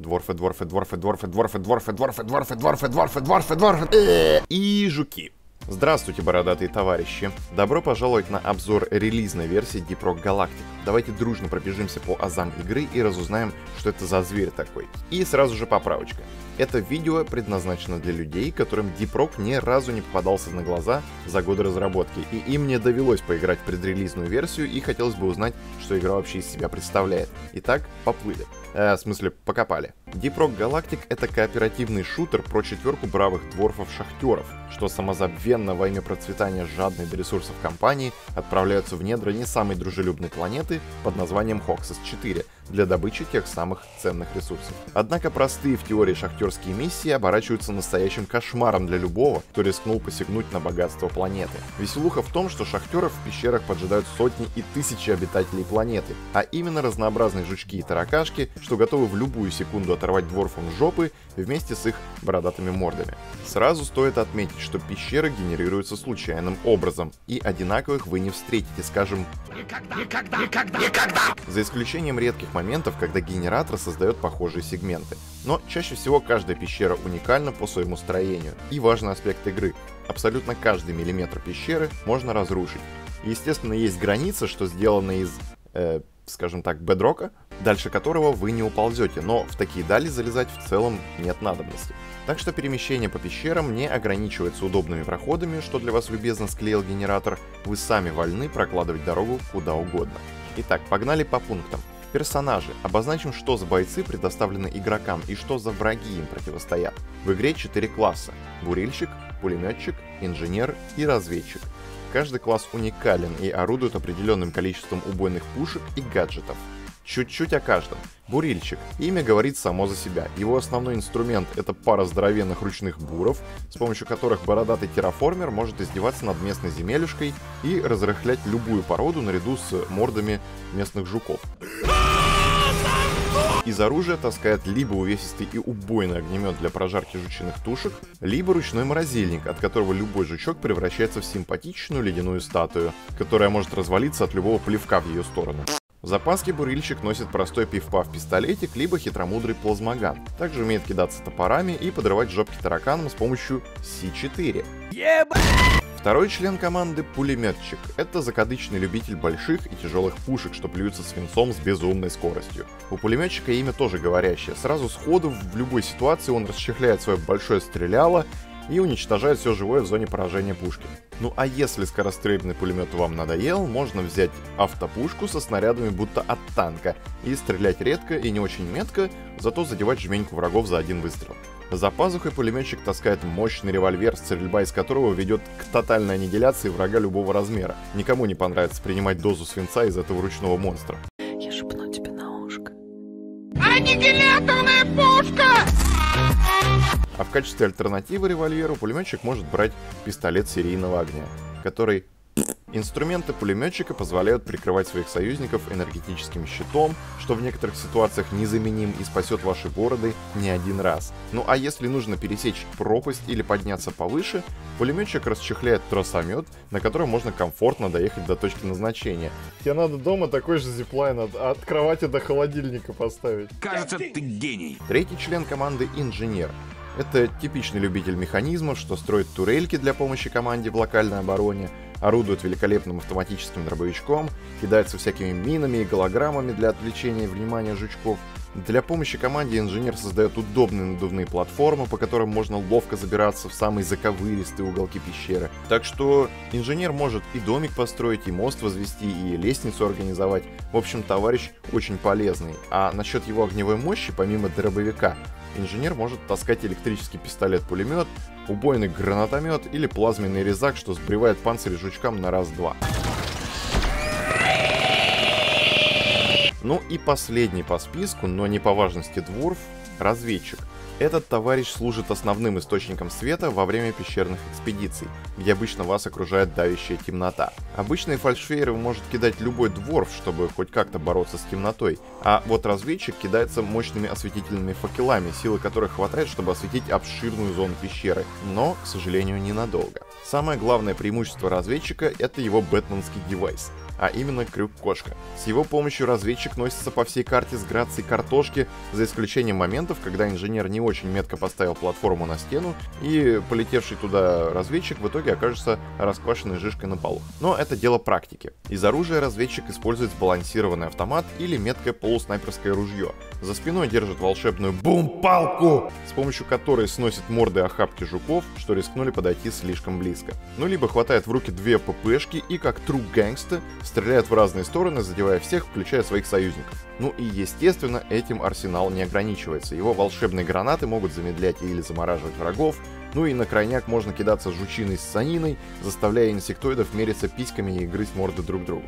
Дворфы, дворфы, дворфы, дворфы, дворфы, дворфы, дворфы, дворфы, дворфы, дворфы, дворфы, дворфы, и жуки. Здравствуйте, бородатые товарищи! Добро пожаловать на обзор релизной версии Deep Rock Galactic. Давайте дружно пробежимся по азам игры и разузнаем, что это за зверь такой. И сразу же поправочка. Это видео предназначено для людей, которым Deep Rock ни разу не попадался на глаза за годы разработки, и им не довелось поиграть в предрелизную версию, и хотелось бы узнать, что игра вообще из себя представляет. Итак, поплыли. Э, в смысле, покопали. Deep Rock Galactic — это кооперативный шутер про четверку бравых дворфов-шахтеров, что самозабвенно во имя процветания жадной до ресурсов компании отправляются в недра не самой дружелюбной планеты под названием Hoxus 4 для добычи тех самых ценных ресурсов. Однако простые в теории шахтерские миссии оборачиваются настоящим кошмаром для любого, кто рискнул посягнуть на богатство планеты. Веселуха в том, что шахтеров в пещерах поджидают сотни и тысячи обитателей планеты, а именно разнообразные жучки и таракашки, что готовы в любую секунду оторвать дворфам жопы вместе с их бородатыми мордами. Сразу стоит отметить, что пещеры генерируются случайным образом, и одинаковых вы не встретите, скажем, никогда, никогда, никогда, никогда! За исключением редких моментов, когда генератор создает похожие сегменты. Но чаще всего каждая пещера уникальна по своему строению. И важный аспект игры. Абсолютно каждый миллиметр пещеры можно разрушить. Естественно, есть граница, что сделано из, э, скажем так, бедрока, дальше которого вы не уползете, но в такие дали залезать в целом нет надобности. Так что перемещение по пещерам не ограничивается удобными проходами, что для вас любезно склеил генератор, вы сами вольны прокладывать дорогу куда угодно. Итак, погнали по пунктам. Персонажи. Обозначим, что за бойцы предоставлены игрокам и что за враги им противостоят. В игре 4 класса. Бурильщик, пулеметчик, инженер и разведчик. Каждый класс уникален и орудует определенным количеством убойных пушек и гаджетов. Чуть-чуть о каждом. Бурильщик. Имя говорит само за себя. Его основной инструмент — это пара здоровенных ручных буров, с помощью которых бородатый терраформер может издеваться над местной земелюшкой и разрыхлять любую породу наряду с мордами местных жуков. Из оружия таскает либо увесистый и убойный огнемет для прожарки жучиных тушек, либо ручной морозильник, от которого любой жучок превращается в симпатичную ледяную статую, которая может развалиться от любого плевка в ее сторону. В запаске бурильщик носит простой пивпав пистолетик, либо хитромудрый плазмоган. Также умеет кидаться топорами и подрывать жопки тараканам с помощью С4. Еба! Второй член команды — пулеметчик. Это закадычный любитель больших и тяжелых пушек, что плюются свинцом с безумной скоростью. У пулеметчика имя тоже говорящее. Сразу сходу в любой ситуации он расчехляет свое большое стреляло и уничтожает все живое в зоне поражения пушки. Ну а если скорострельный пулемет вам надоел, можно взять автопушку со снарядами будто от танка и стрелять редко и не очень метко, зато задевать жменьку врагов за один выстрел. За пазухой пулеметчик таскает мощный револьвер, стрельба из которого ведет к тотальной аннигиляции врага любого размера. Никому не понравится принимать дозу свинца из этого ручного монстра. Я шепну тебе на ушко. Аннигиляторная пушка! А в качестве альтернативы револьверу пулеметчик может брать пистолет серийного огня, который Инструменты пулеметчика позволяют прикрывать своих союзников энергетическим щитом, что в некоторых ситуациях незаменим и спасет ваши города не один раз. Ну а если нужно пересечь пропасть или подняться повыше, пулеметчик расчехляет тросомет, на котором можно комфортно доехать до точки назначения. Тебе надо дома такой же зиплайн от, от кровати до холодильника поставить. Кажется, ты гений. Третий член команды — инженер. Это типичный любитель механизмов, что строит турельки для помощи команде в локальной обороне, орудует великолепным автоматическим дробовичком, кидается всякими минами и голограммами для отвлечения внимания жучков. Для помощи команде инженер создает удобные надувные платформы, по которым можно ловко забираться в самые заковыристые уголки пещеры. Так что инженер может и домик построить, и мост возвести, и лестницу организовать. В общем, товарищ очень полезный. А насчет его огневой мощи, помимо дробовика, инженер может таскать электрический пистолет-пулемет, убойный гранатомет или плазменный резак, что сбривает панцирь жучкам на раз-два. Ну и последний по списку, но не по важности дворф, разведчик. Этот товарищ служит основным источником света во время пещерных экспедиций, где обычно вас окружает давящая темнота. Обычные фальшфейеры может кидать любой дворф, чтобы хоть как-то бороться с темнотой, а вот разведчик кидается мощными осветительными факелами, силы которых хватает, чтобы осветить обширную зону пещеры, но, к сожалению, ненадолго. Самое главное преимущество разведчика — это его бэтменский девайс. А именно крюк-кошка. С его помощью разведчик носится по всей карте с грацией картошки, за исключением моментов, когда инженер не очень метко поставил платформу на стену, и полетевший туда разведчик в итоге окажется расквашенной жишкой на полу. Но это дело практики. Из оружия разведчик использует сбалансированный автомат или меткое полуснайперское ружье. За спиной держит волшебную бум-палку, с помощью которой сносит морды охапки жуков, что рискнули подойти слишком близко. Ну либо хватает в руки две ППшки и как true гэнгста стреляет в разные стороны, задевая всех, включая своих союзников. Ну и естественно, этим арсенал не ограничивается. Его волшебные гранаты могут замедлять или замораживать врагов, ну и на крайняк можно кидаться жучиной с саниной, заставляя инсектоидов мериться письками и грызть морды друг другу.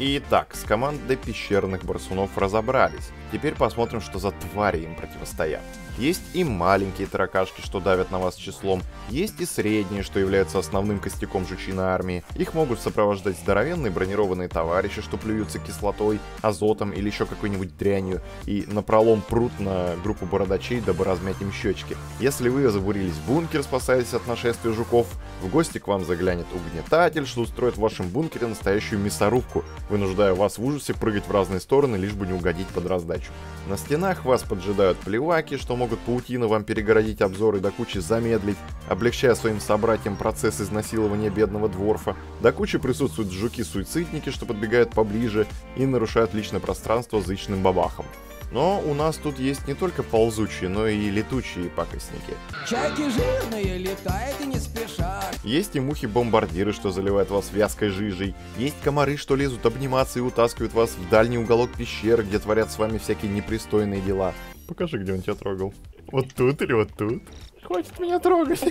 Итак, с командой пещерных барсунов разобрались. Теперь посмотрим, что за твари им противостоят. Есть и маленькие таракашки, что давят на вас числом, есть и средние, что являются основным костяком жучиной армии. Их могут сопровождать здоровенные бронированные товарищи, что плюются кислотой, азотом или еще какой-нибудь дрянью, и напролом прут на группу бородачей, дабы размять им щечки. Если вы забурились в бункер, спасаясь от нашествия жуков, в гости к вам заглянет угнетатель, что устроит в вашем бункере настоящую мясорубку, вынуждая вас в ужасе прыгать в разные стороны, лишь бы не угодить под раздачу. На стенах вас поджидают плеваки, что могут паутина вам перегородить обзор и до кучи замедлить, облегчая своим собратьям процесс изнасилования бедного дворфа. До кучи присутствуют жуки-суицидники, что подбегают поближе и нарушают личное пространство зычным бабахом. Но у нас тут есть не только ползучие, но и летучие пакостники. Чайки жирные, летают и не спешат. Есть и мухи-бомбардиры, что заливают вас вязкой жижей. Есть комары, что лезут обниматься и утаскивают вас в дальний уголок пещеры, где творят с вами всякие непристойные дела. Покажи, где он тебя трогал. Вот тут или вот тут? Хватит меня трогать.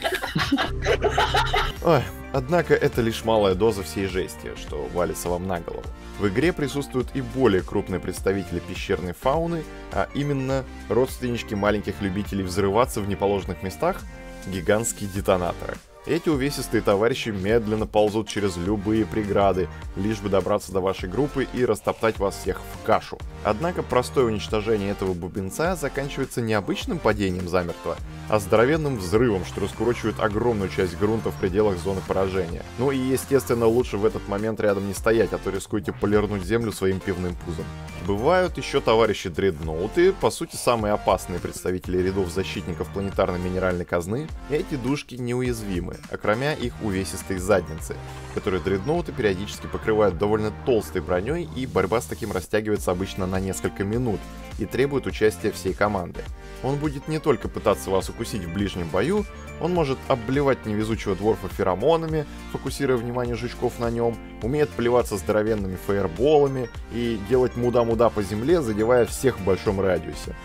Ой, однако это лишь малая доза всей жести, что валится вам на голову. В игре присутствуют и более крупные представители пещерной фауны, а именно родственнички маленьких любителей взрываться в неположенных местах, гигантские детонаторы. Эти увесистые товарищи медленно ползут через любые преграды, лишь бы добраться до вашей группы и растоптать вас всех в кашу. Однако простое уничтожение этого бубенца заканчивается не обычным падением замертво, а здоровенным взрывом, что раскурочивает огромную часть грунта в пределах зоны поражения. Ну и естественно лучше в этот момент рядом не стоять, а то рискуете полирнуть землю своим пивным пузом. Бывают еще товарищи дредноуты, по сути самые опасные представители рядов защитников планетарной минеральной казны. Эти душки неуязвимы, окромя их увесистой задницы, которые дредноуты периодически покрывают довольно толстой броней, и борьба с таким растягивается обычно на несколько минут и требует участия всей команды. Он будет не только пытаться вас укусить в ближнем бою, он может обливать невезучего дворфа феромонами, фокусируя внимание жучков на нем, умеет плеваться здоровенными фаерболами и делать муда-муда по земле, задевая всех в большом радиусе.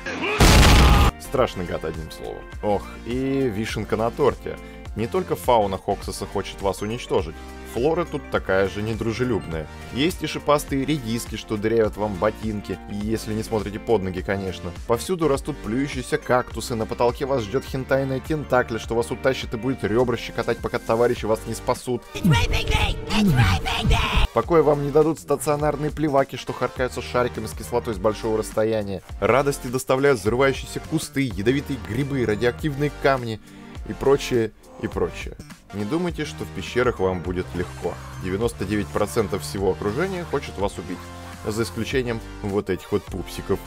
Страшный гад, одним словом. Ох, и вишенка на торте. Не только фауна Хоксаса хочет вас уничтожить. Флора тут такая же недружелюбная. Есть и шипастые редиски, что дырявят вам ботинки, если не смотрите под ноги, конечно. Повсюду растут плюющиеся кактусы, на потолке вас ждет хентайная тентакля, что вас утащит и будет ребра щекотать, пока товарищи вас не спасут. Покоя вам не дадут стационарные плеваки, что харкаются шариками с кислотой с большого расстояния. Радости доставляют взрывающиеся кусты, ядовитые грибы, радиоактивные камни и прочее, и прочее. Не думайте, что в пещерах вам будет легко. 99% всего окружения хочет вас убить. За исключением вот этих вот пупсиков.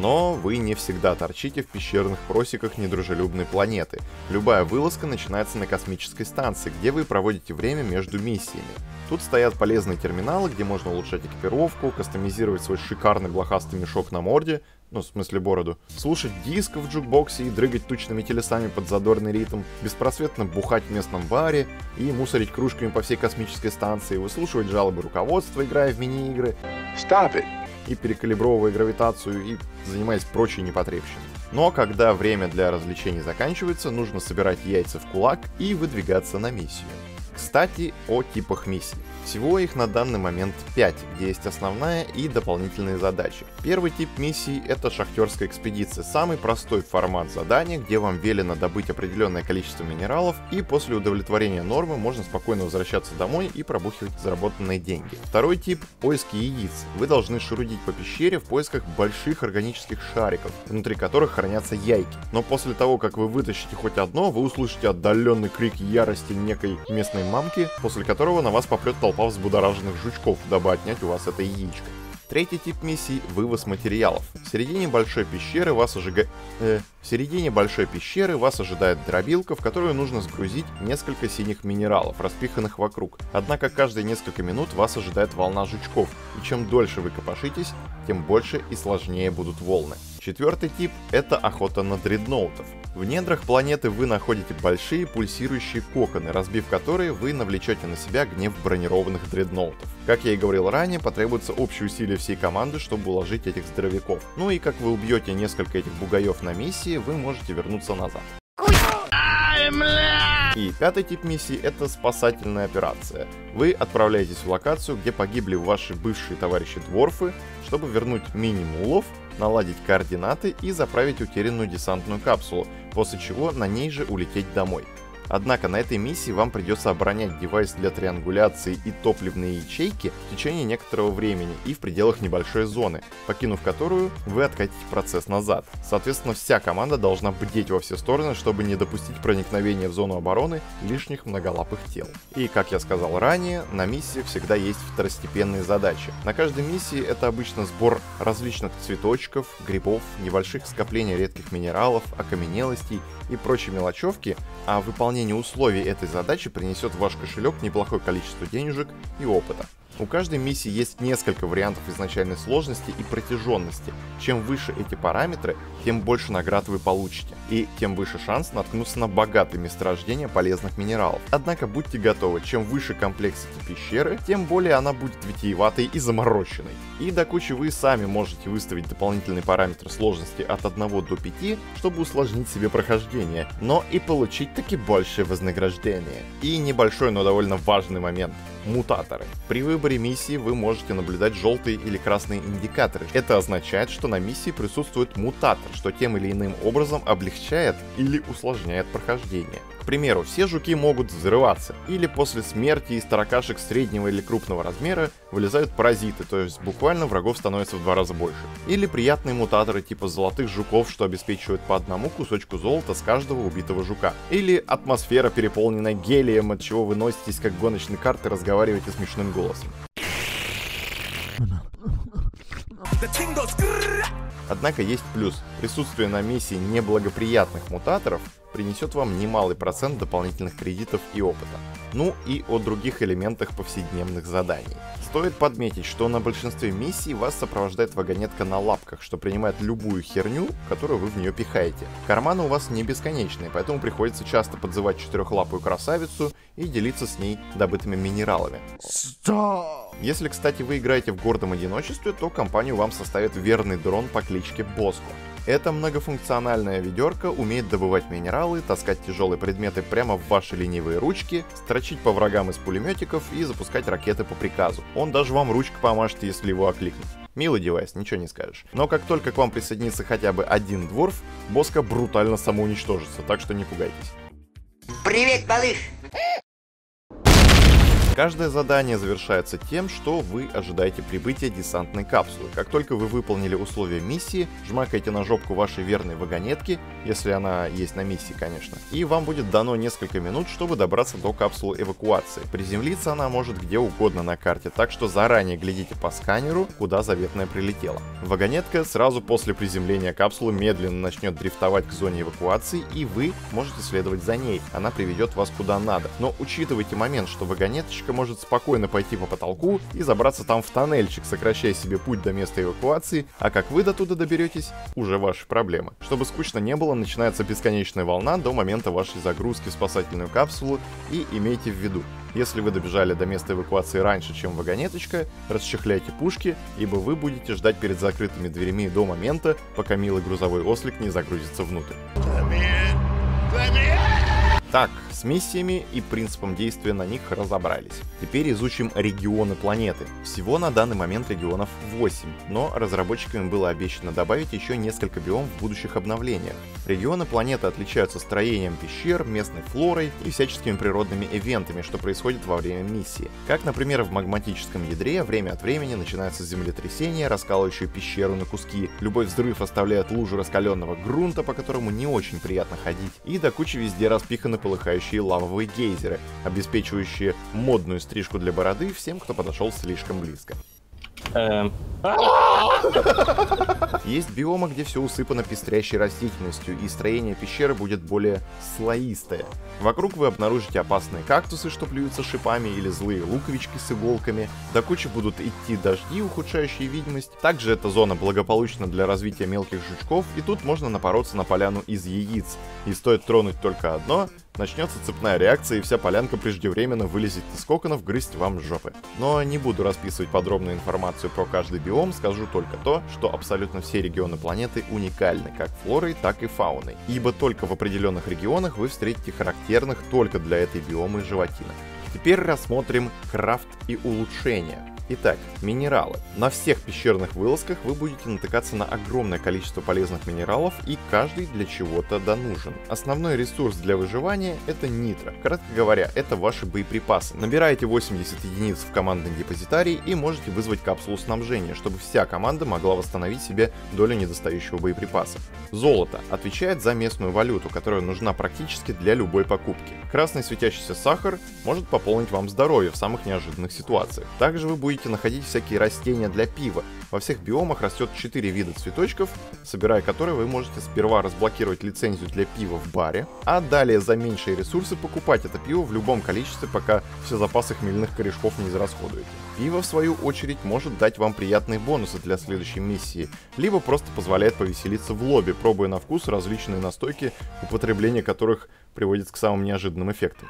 Но вы не всегда торчите в пещерных просеках недружелюбной планеты. Любая вылазка начинается на космической станции, где вы проводите время между миссиями. Тут стоят полезные терминалы, где можно улучшать экипировку, кастомизировать свой шикарный блохастый мешок на морде, ну, в смысле бороду, слушать диск в джукбоксе и дрыгать тучными телесами под задорный ритм, беспросветно бухать в местном баре и мусорить кружками по всей космической станции, выслушивать жалобы руководства, играя в мини-игры. Stop it! И перекалибровывая гравитацию и занимаясь прочей непотребщиной. Но когда время для развлечений заканчивается, нужно собирать яйца в кулак и выдвигаться на миссию. Кстати, о типах миссий. Всего их на данный момент 5, где есть основная и дополнительные задачи. Первый тип миссии — это шахтерская экспедиция, самый простой формат задания, где вам велено добыть определенное количество минералов, и после удовлетворения нормы можно спокойно возвращаться домой и пробухивать заработанные деньги. Второй тип — поиски яиц. Вы должны шурудить по пещере в поисках больших органических шариков, внутри которых хранятся яйки. Но после того, как вы вытащите хоть одно, вы услышите отдаленный крик ярости некой местной мамки, после которого на вас попрет толпа взбудораженных жучков, дабы отнять у вас это яичко. Третий тип миссий – вывоз материалов. В середине большой пещеры вас ожига... Э, в середине большой пещеры вас ожидает дробилка, в которую нужно сгрузить несколько синих минералов, распиханных вокруг. Однако каждые несколько минут вас ожидает волна жучков, и чем дольше вы копошитесь, тем больше и сложнее будут волны. Четвертый тип – это охота на дредноутов. В недрах планеты вы находите большие пульсирующие коконы, разбив которые вы навлечете на себя гнев бронированных дредноутов. Как я и говорил ранее, потребуется общее усилие всей команды, чтобы уложить этих здоровяков. Ну и как вы убьете несколько этих бугаев на миссии, вы можете вернуться назад. И пятый тип миссии — это спасательная операция. Вы отправляетесь в локацию, где погибли ваши бывшие товарищи дворфы, чтобы вернуть минимум улов, наладить координаты и заправить утерянную десантную капсулу, после чего на ней же улететь домой. Однако на этой миссии вам придется оборонять девайс для триангуляции и топливные ячейки в течение некоторого времени и в пределах небольшой зоны, покинув которую вы откатите процесс назад. Соответственно, вся команда должна бдеть во все стороны, чтобы не допустить проникновения в зону обороны лишних многолапых тел. И, как я сказал ранее, на миссии всегда есть второстепенные задачи. На каждой миссии это обычно сбор различных цветочков, грибов, небольших скоплений редких минералов, окаменелостей и прочей мелочевки, а выполнение условий этой задачи принесет в ваш кошелек неплохое количество денежек и опыта. У каждой миссии есть несколько вариантов изначальной сложности и протяженности. Чем выше эти параметры, тем больше наград вы получите, и тем выше шанс наткнуться на богатые месторождения полезных минералов. Однако будьте готовы, чем выше комплексити пещеры, тем более она будет витиеватой и замороченной. И до кучи вы сами можете выставить дополнительный параметр сложности от 1 до 5, чтобы усложнить себе прохождение, но и получить таки большее вознаграждение. И небольшой, но довольно важный момент мутаторы. При выборе миссии вы можете наблюдать желтые или красные индикаторы. Это означает, что на миссии присутствует мутатор, что тем или иным образом облегчает или усложняет прохождение. К примеру, все жуки могут взрываться, или после смерти из таракашек среднего или крупного размера вылезают паразиты, то есть буквально врагов становится в два раза больше. Или приятные мутаторы типа золотых жуков, что обеспечивают по одному кусочку золота с каждого убитого жука. Или атмосфера, переполненная гелием, от чего вы носитесь как гоночные карты и разговариваете смешным голосом. Однако есть плюс. Присутствие на миссии неблагоприятных мутаторов принесет вам немалый процент дополнительных кредитов и опыта. Ну и о других элементах повседневных заданий. Стоит подметить, что на большинстве миссий вас сопровождает вагонетка на лапках, что принимает любую херню, которую вы в нее пихаете. Карманы у вас не бесконечные, поэтому приходится часто подзывать четырехлапую красавицу и делиться с ней добытыми минералами. Стоп! Если, кстати, вы играете в гордом одиночестве, то компанию вам составит верный дрон по кличке Боско. Эта многофункциональная ведерко умеет добывать минералы, таскать тяжелые предметы прямо в ваши ленивые ручки, строчить по врагам из пулеметиков и запускать ракеты по приказу. Он даже вам ручкой помашет, если его окликнуть. Милый девайс, ничего не скажешь. Но как только к вам присоединится хотя бы один дворф, Боска брутально самоуничтожится, так что не пугайтесь. Привет, малыш! Каждое задание завершается тем, что вы ожидаете прибытия десантной капсулы. Как только вы выполнили условия миссии, жмакаете на жопку вашей верной вагонетки, если она есть на миссии, конечно, и вам будет дано несколько минут, чтобы добраться до капсулы эвакуации. Приземлиться она может где угодно на карте, так что заранее глядите по сканеру, куда заветная прилетела. Вагонетка сразу после приземления капсулы медленно начнет дрифтовать к зоне эвакуации, и вы можете следовать за ней. Она приведет вас куда надо. Но учитывайте момент, что вагонеточка девочка может спокойно пойти по потолку и забраться там в тоннельчик, сокращая себе путь до места эвакуации, а как вы до туда доберетесь, уже ваши проблемы. Чтобы скучно не было, начинается бесконечная волна до момента вашей загрузки в спасательную капсулу и имейте в виду, если вы добежали до места эвакуации раньше, чем вагонеточка, расчехляйте пушки, ибо вы будете ждать перед закрытыми дверями до момента, пока милый грузовой ослик не загрузится внутрь. Так, с миссиями и принципом действия на них разобрались. Теперь изучим регионы планеты. Всего на данный момент регионов 8, но разработчиками было обещано добавить еще несколько биомов в будущих обновлениях. Регионы планеты отличаются строением пещер, местной флорой и всяческими природными ивентами, что происходит во время миссии. Как, например, в магматическом ядре время от времени начинается землетрясение, раскалывающее пещеру на куски, любой взрыв оставляет лужу раскаленного грунта, по которому не очень приятно ходить, и до кучи везде распиханы активно полыхающие лавовые гейзеры, обеспечивающие модную стрижку для бороды всем, кто подошел слишком близко. Эм, Есть биомы, где все усыпано пестрящей растительностью, и строение пещеры будет более слоистое. Вокруг вы обнаружите опасные кактусы, что плюются шипами, или злые луковички с иголками. До кучи будут идти дожди, ухудшающие видимость. Также эта зона благополучна для развития мелких жучков, и тут можно напороться на поляну из яиц. И стоит тронуть только одно, начнется цепная реакция, и вся полянка преждевременно вылезет из коконов грызть вам жопы. Но не буду расписывать подробную информацию про каждый биом, скажу только то, что абсолютно все регионы планеты уникальны, как флорой, так и фауной. Ибо только в определенных регионах вы встретите характерных только для этой биомы животинок. Теперь рассмотрим крафт и улучшения. Итак, минералы. На всех пещерных вылазках вы будете натыкаться на огромное количество полезных минералов, и каждый для чего-то да нужен. Основной ресурс для выживания это нитро. Кратко говоря, это ваши боеприпасы. Набираете 80 единиц в командный депозитарий и можете вызвать капсулу снабжения, чтобы вся команда могла восстановить себе долю недостающего боеприпаса. Золото отвечает за местную валюту, которая нужна практически для любой покупки. Красный светящийся сахар может пополнить вам здоровье в самых неожиданных ситуациях. Также вы будете находить всякие растения для пива. Во всех биомах растет 4 вида цветочков, собирая которые вы можете сперва разблокировать лицензию для пива в баре, а далее за меньшие ресурсы покупать это пиво в любом количестве, пока все запасы хмельных корешков не израсходуете. Пиво, в свою очередь, может дать вам приятные бонусы для следующей миссии, либо просто позволяет повеселиться в лобби, пробуя на вкус различные настойки, употребление которых приводит к самым неожиданным эффектам.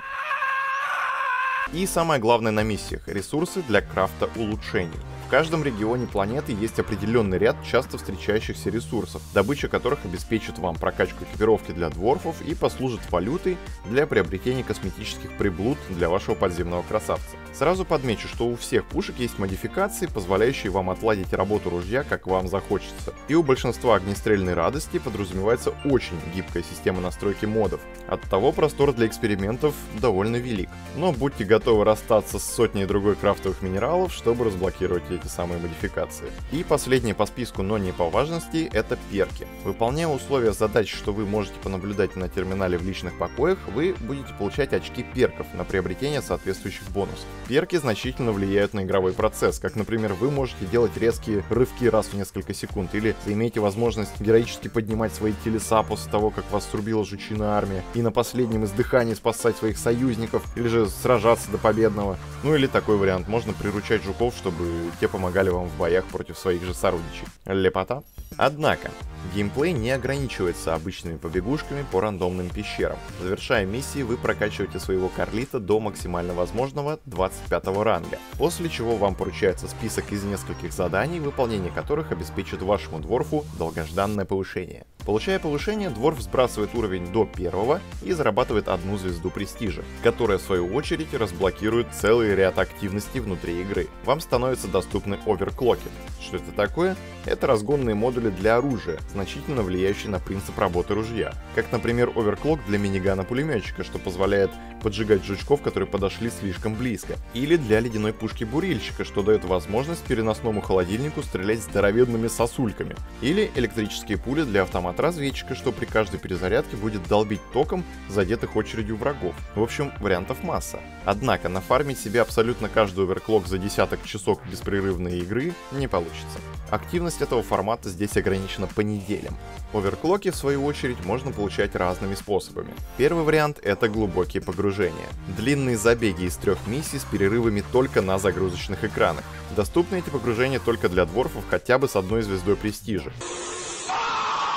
И самое главное на миссиях – ресурсы для крафта улучшений. В каждом регионе планеты есть определенный ряд часто встречающихся ресурсов, добыча которых обеспечит вам прокачку экипировки для дворфов и послужит валютой для приобретения косметических приблуд для вашего подземного красавца. Сразу подмечу, что у всех пушек есть модификации, позволяющие вам отладить работу ружья, как вам захочется. И у большинства огнестрельной радости подразумевается очень гибкая система настройки модов. От того простор для экспериментов довольно велик. Но будьте готовы расстаться с сотней другой крафтовых минералов, чтобы разблокировать эти самые модификации. И последнее по списку, но не по важности, это перки. Выполняя условия задач, что вы можете понаблюдать на терминале в личных покоях, вы будете получать очки перков на приобретение соответствующих бонусов. Перки значительно влияют на игровой процесс, как, например, вы можете делать резкие рывки раз в несколько секунд, или заимеете возможность героически поднимать свои телеса после того, как вас срубила жучиная армия, и на последнем издыхании спасать своих союзников, или же сражаться до победного. Ну или такой вариант, можно приручать жуков, чтобы те помогали вам в боях против своих же сородичей. Лепота? Однако, геймплей не ограничивается обычными побегушками по рандомным пещерам. Завершая миссии, вы прокачиваете своего карлита до максимально возможного 25 ранга, после чего вам поручается список из нескольких заданий, выполнение которых обеспечит вашему дворфу долгожданное повышение. Получая повышение, дворф сбрасывает уровень до первого и зарабатывает одну звезду престижа, которая в свою очередь разблокирует целый ряд активностей внутри игры. Вам становятся доступны оверклоки. Что это такое? Это разгонные модули для оружия, значительно влияющие на принцип работы ружья. Как, например, оверклок для минигана пулеметчика, что позволяет поджигать жучков, которые подошли слишком близко. Или для ледяной пушки бурильщика, что дает возможность переносному холодильнику стрелять здоровенными сосульками. Или электрические пули для автомата-разведчика, что при каждой перезарядке будет долбить током задетых очередью врагов. В общем, вариантов масса. Однако, нафармить себе абсолютно каждый оверклок за десяток часов беспрерывной игры не получится. Активность этого формата здесь ограничена по неделям. Оверклоки, в свою очередь, можно получать разными способами. Первый вариант — это глубокие погружения. Длинные забеги из трех миссий с перерывами только на загрузочных экранах. Доступны эти погружения только для дворфов хотя бы с одной звездой престижа.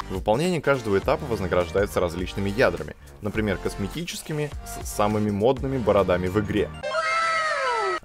Выполнение каждого этапа вознаграждается различными ядрами, например, косметическими с самыми модными бородами в игре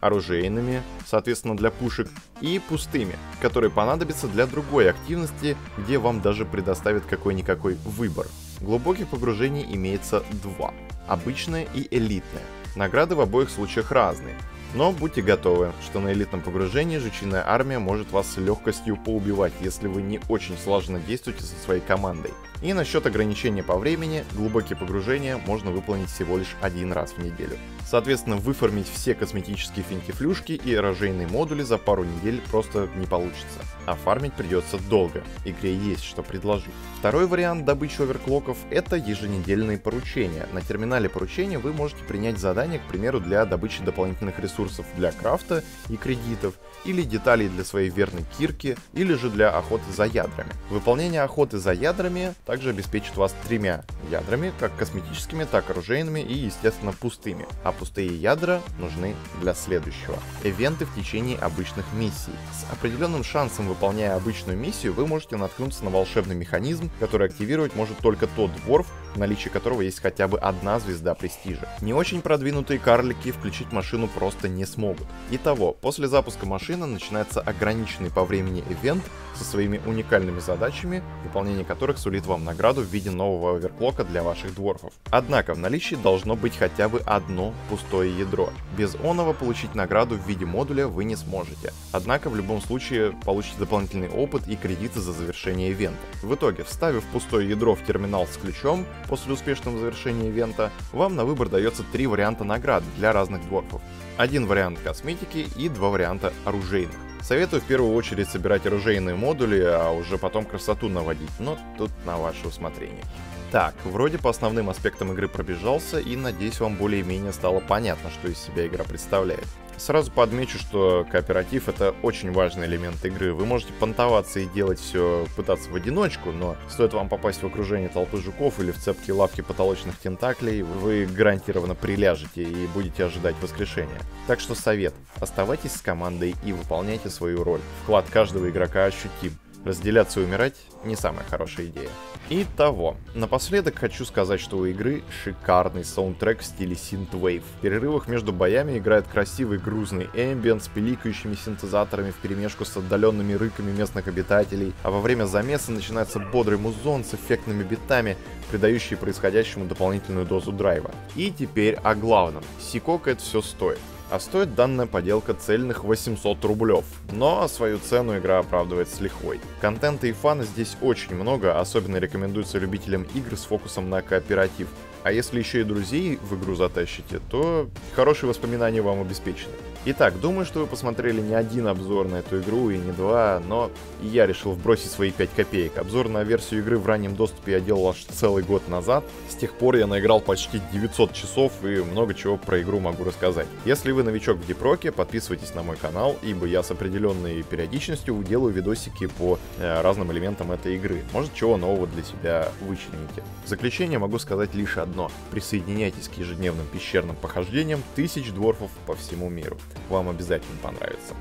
оружейными, соответственно для пушек, и пустыми, которые понадобятся для другой активности, где вам даже предоставят какой-никакой выбор. Глубоких погружений имеется два, обычное и элитное. Награды в обоих случаях разные, но будьте готовы, что на элитном погружении жучиная армия может вас с легкостью поубивать, если вы не очень слаженно действуете со своей командой. И насчет ограничения по времени, глубокие погружения можно выполнить всего лишь один раз в неделю. Соответственно, выформить все косметические финтифлюшки и оружейные модули за пару недель просто не получится. А фармить придется долго, игре есть что предложить. Второй вариант добычи оверклоков — это еженедельные поручения. На терминале поручения вы можете принять задание, к примеру, для добычи дополнительных ресурсов для крафта и кредитов, или деталей для своей верной кирки, или же для охоты за ядрами. Выполнение охоты за ядрами также обеспечит вас тремя ядрами, как косметическими, так и оружейными и, естественно, пустыми. А пустые ядра нужны для следующего. Эвенты в течение обычных миссий. С определенным шансом выполняя обычную миссию, вы можете наткнуться на волшебный механизм, который активировать может только тот дворф, в наличии которого есть хотя бы одна звезда престижа. Не очень продвинутые карлики включить машину просто не смогут. Итого, после запуска машины начинается ограниченный по времени ивент со своими уникальными задачами, выполнение которых сулит вам награду в виде нового оверклока для ваших дворфов. Однако в наличии должно быть хотя бы одно пустое ядро. Без оного получить награду в виде модуля вы не сможете. Однако в любом случае получите дополнительный опыт и кредиты за завершение ивента. В итоге, вставив пустое ядро в терминал с ключом, после успешного завершения ивента, вам на выбор дается три варианта наград для разных дворфов. Один вариант косметики и два варианта оружейных. Советую в первую очередь собирать оружейные модули, а уже потом красоту наводить, но тут на ваше усмотрение. Так, вроде по основным аспектам игры пробежался, и надеюсь вам более-менее стало понятно, что из себя игра представляет. Сразу подмечу, что кооператив это очень важный элемент игры. Вы можете понтоваться и делать все, пытаться в одиночку, но стоит вам попасть в окружение толпы жуков или в цепки лавки потолочных тентаклей, вы гарантированно приляжете и будете ожидать воскрешения. Так что совет, оставайтесь с командой и выполняйте свою роль. Вклад каждого игрока ощутим. Разделяться и умирать не самая хорошая идея. Итого, напоследок хочу сказать, что у игры шикарный саундтрек в стиле Synthwave. В перерывах между боями играет красивый грузный эмбиент с пиликающими синтезаторами в перемешку с отдаленными рыками местных обитателей, а во время замеса начинается бодрый музон с эффектными битами, придающий происходящему дополнительную дозу драйва. И теперь о главном. Сикока это все стоит. А стоит данная поделка цельных 800 рублев. Но свою цену игра оправдывает с лихвой. Контента и фана здесь очень много, особенно рекомендуется любителям игр с фокусом на кооператив. А если еще и друзей в игру затащите, то хорошие воспоминания вам обеспечены. Итак, думаю, что вы посмотрели не один обзор на эту игру и не два, но я решил вбросить свои 5 копеек. Обзор на версию игры в раннем доступе я делал аж целый год назад. С тех пор я наиграл почти 900 часов и много чего про игру могу рассказать. Если вы новичок в Дипроке, подписывайтесь на мой канал, ибо я с определенной периодичностью делаю видосики по э, разным элементам этой игры. Может, чего нового для себя вычлените. В заключение могу сказать лишь одно. Присоединяйтесь к ежедневным пещерным похождениям тысяч дворфов по всему миру вам обязательно понравится.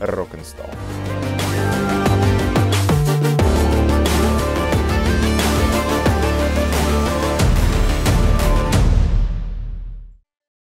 Rock and Stone.